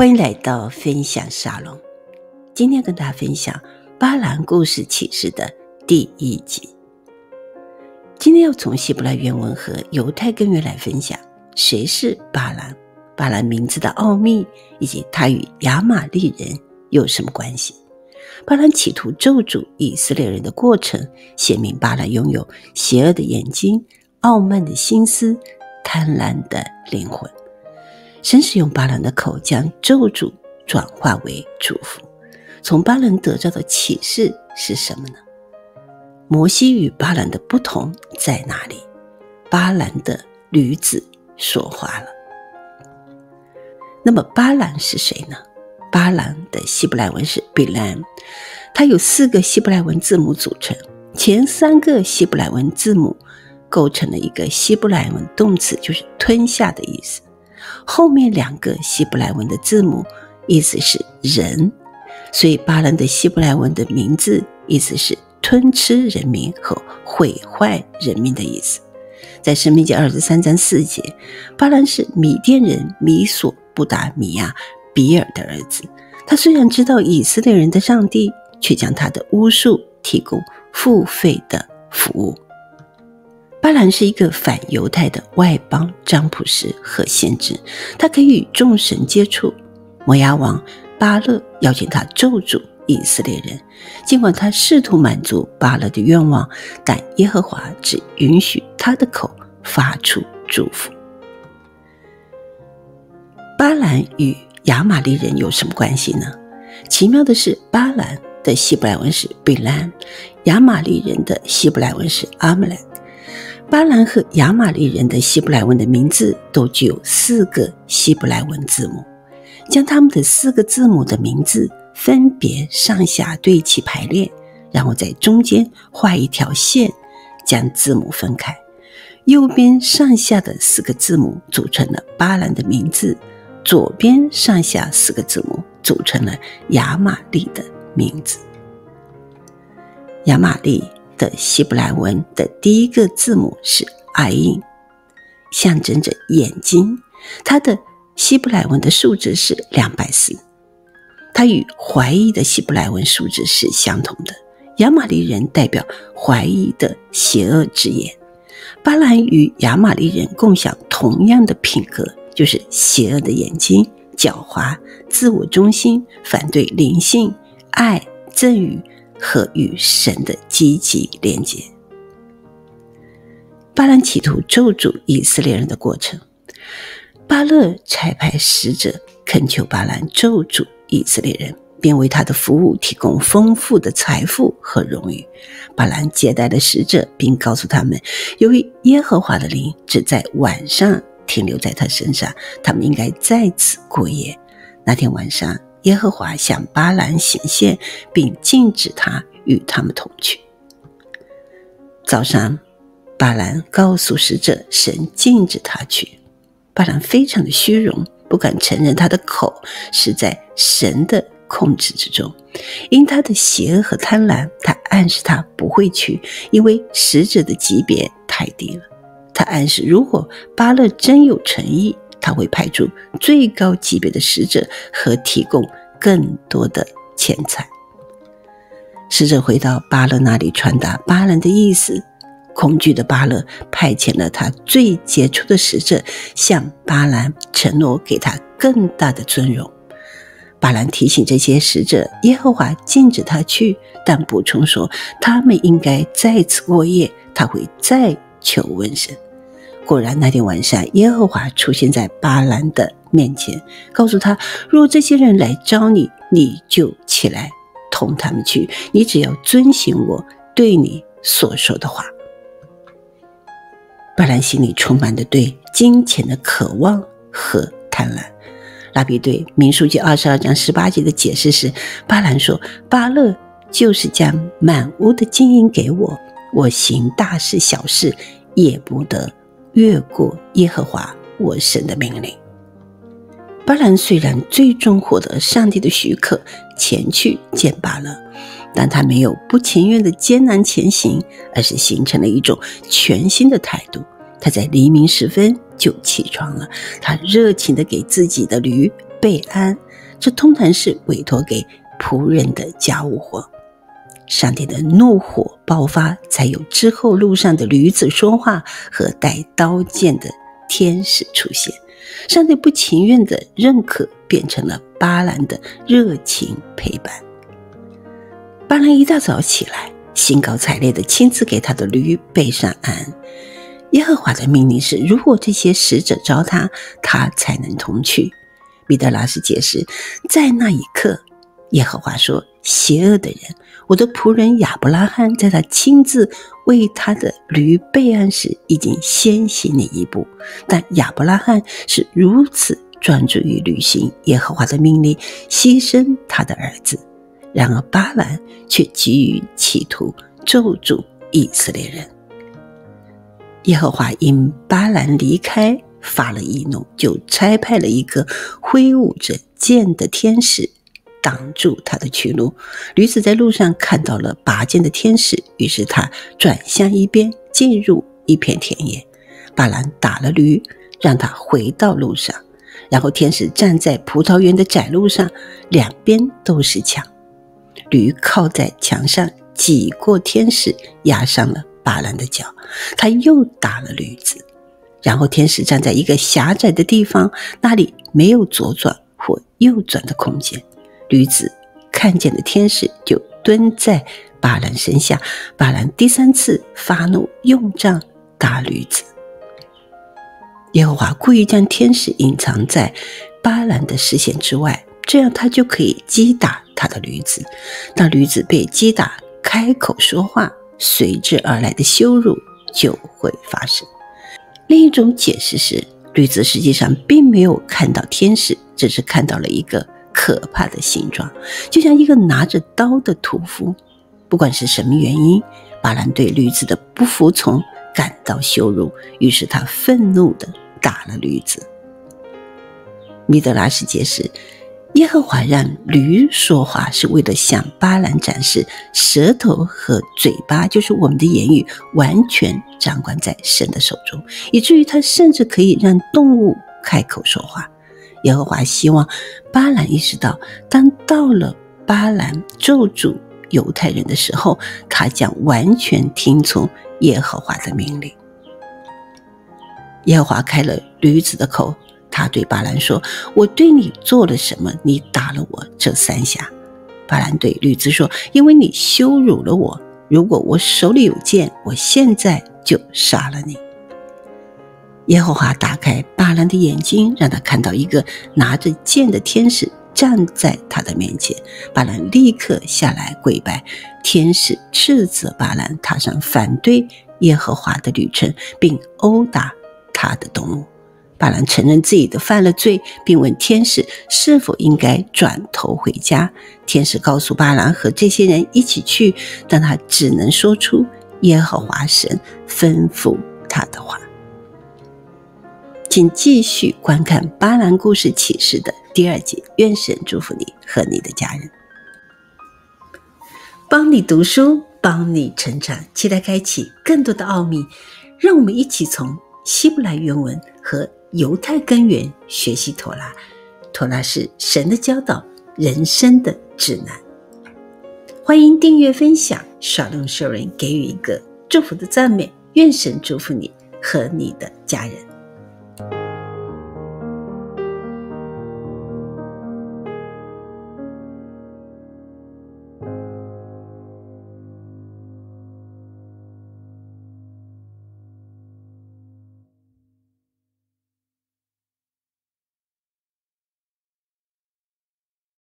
欢迎来到分享沙龙。今天跟大家分享巴兰故事启示的第一集。今天要从希伯来原文和犹太根源来分享谁是巴兰，巴兰名字的奥秘，以及他与亚玛利人有什么关系。巴兰企图咒诅以色列人的过程，显明巴兰拥有邪恶的眼睛、傲慢的心思、贪婪的灵魂。神使用巴兰的口将咒诅转化为祝福。从巴兰得到的启示是什么呢？摩西与巴兰的不同在哪里？巴兰的驴子说话了。那么巴兰是谁呢？巴兰的希伯来文是 Bilam，它有四个希伯来文字母组成，前三个希伯来文字母构成了一个希伯来文动词，就是吞下的意思。后面两个希伯来文的字母意思是人，所以巴兰的希伯来文的名字意思是吞吃人民和毁坏人民的意思。在申命记二十三章四节，巴兰是米甸人米索布达米亚比尔的儿子。他虽然知道以色列人的上帝，却将他的巫术提供付费的服务。巴兰是一个反犹太的外邦占卜师和先知，他可以与众神接触。摩押王巴勒邀请他咒诅以色列人，尽管他试图满足巴勒的愿望，但耶和华只允许他的口发出祝福。巴兰与亚玛利人有什么关系呢？奇妙的是，巴兰的希伯来文是比兰，亚玛利人的希伯来文是阿姆兰。巴兰和亚玛利人的希伯来文的名字都具有四个希伯来文字母，将他们的四个字母的名字分别上下对齐排列，然后在中间画一条线，将字母分开。右边上下的四个字母组成了巴兰的名字，左边上下四个字母组成了亚玛利的名字。亚玛利。的希伯来文的第一个字母是 “ayin”，象征着眼睛。它的希伯来文的数字是两百四，它与怀疑的希伯来文数字是相同的。亚玛利人代表怀疑的邪恶之眼，巴兰与亚玛利人共享同样的品格，就是邪恶的眼睛、狡猾、自我中心、反对灵性、爱、赠予。和与神的积极连接。巴兰企图咒诅以色列人的过程，巴勒差派使者恳求巴兰咒诅以色列人，并为他的服务提供丰富的财富和荣誉。巴兰接待了使者，并告诉他们，由于耶和华的灵只在晚上停留在他身上，他们应该在此过夜。那天晚上。耶和华向巴兰显现，并禁止他与他们同去。早上，巴兰告诉使者，神禁止他去。巴兰非常的虚荣，不敢承认他的口是在神的控制之中。因他的邪恶和贪婪，他暗示他不会去，因为使者的级别太低了。他暗示，如果巴勒真有诚意。他会派出最高级别的使者和提供更多的钱财。使者回到巴勒那里，传达巴兰的意思。恐惧的巴勒派遣了他最杰出的使者，向巴兰承诺给他更大的尊荣。巴兰提醒这些使者，耶和华禁止他去，但补充说，他们应该在此过夜，他会再求问神。果然，那天晚上，耶和华出现在巴兰的面前，告诉他：“若这些人来招你，你就起来同他们去。你只要遵行我对你所说的话。”巴兰心里充满着对金钱的渴望和贪婪。拉比对民书记二十二章十八节的解释是：巴兰说：“巴勒就是将满屋的金银给我，我行大事小事也不得。”越过耶和华我神的命令，巴兰虽然最终获得上帝的许可前去见巴勒，但他没有不情愿的艰难前行，而是形成了一种全新的态度。他在黎明时分就起床了，他热情的给自己的驴备鞍，这通常是委托给仆人的家务活。上帝的怒火爆发，才有之后路上的驴子说话和带刀剑的天使出现。上帝不情愿的认可，变成了巴兰的热情陪伴。巴兰一大早起来，兴高采烈的亲自给他的驴备上鞍。耶和华的命令是：如果这些使者招他，他才能同去。彼得拉斯解释，在那一刻，耶和华说：“邪恶的人，我的仆人亚伯拉罕在他亲自为他的驴备案时，已经先行了一步。但亚伯拉罕是如此专注于履行耶和华的命令，牺牲他的儿子。然而巴兰却急于企图咒诅以色列人。耶和华因巴兰离开。”发了异怒，就差派了一个挥舞着剑的天使挡住他的去路。驴子在路上看到了拔剑的天使，于是他转向一边，进入一片田野。巴兰打了驴，让他回到路上。然后天使站在葡萄园的窄路上，两边都是墙。驴靠在墙上，挤过天使，压伤了巴兰的脚。他又打了驴子。然后天使站在一个狭窄的地方，那里没有左转或右转的空间。驴子看见了天使，就蹲在巴兰身下。巴兰第三次发怒，用杖打驴子。耶和华故意将天使隐藏在巴兰的视线之外，这样他就可以击打他的驴子。当驴子被击打，开口说话，随之而来的羞辱就会发生。另一种解释是，驴子实际上并没有看到天使，只是看到了一个可怕的形状，就像一个拿着刀的屠夫。不管是什么原因，巴兰对驴子的不服从感到羞辱，于是他愤怒地打了驴子。米德拉什解释。耶和华让驴说话，是为了向巴兰展示舌头和嘴巴，就是我们的言语，完全掌管在神的手中，以至于他甚至可以让动物开口说话。耶和华希望巴兰意识到，当到了巴兰咒诅犹太人的时候，他将完全听从耶和华的命令。耶和华开了驴子的口。他对巴兰说：“我对你做了什么？你打了我这三下。”巴兰对驴子说：“因为你羞辱了我。如果我手里有剑，我现在就杀了你。”耶和华打开巴兰的眼睛，让他看到一个拿着剑的天使站在他的面前。巴兰立刻下来跪拜。天使斥责巴兰踏上反对耶和华的旅程，并殴打他的动物。巴兰承认自己的犯了罪，并问天使是否应该转头回家。天使告诉巴兰和这些人一起去，但他只能说出耶和华神吩咐他的话。请继续观看《巴兰故事启示》的第二节。愿神祝福你和你的家人，帮你读书，帮你成长。期待开启更多的奥秘，让我们一起从希伯来原文和。犹太根源学习托拉，托拉是神的教导，人生的指南。欢迎订阅分享，刷龙受人给予一个祝福的赞美，愿神祝福你和你的家人。